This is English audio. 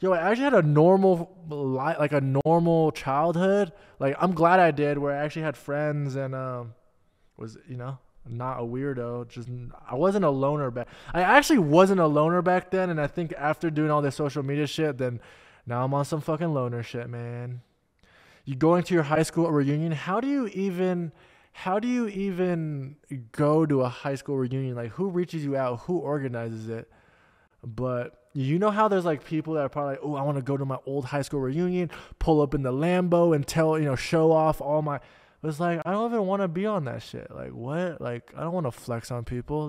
yo, I actually had a normal li like a normal childhood. Like I'm glad I did, where I actually had friends and um, was you know not a weirdo. Just I wasn't a loner back. I actually wasn't a loner back then, and I think after doing all this social media shit, then now I'm on some fucking loner shit, man. You going to your high school reunion? How do you even? How do you even go to a high school reunion? Like, who reaches you out? Who organizes it? But you know how there's like people that are probably like, oh, I want to go to my old high school reunion, pull up in the Lambo and tell, you know, show off all my. It's like, I don't even want to be on that shit. Like, what? Like, I don't want to flex on people.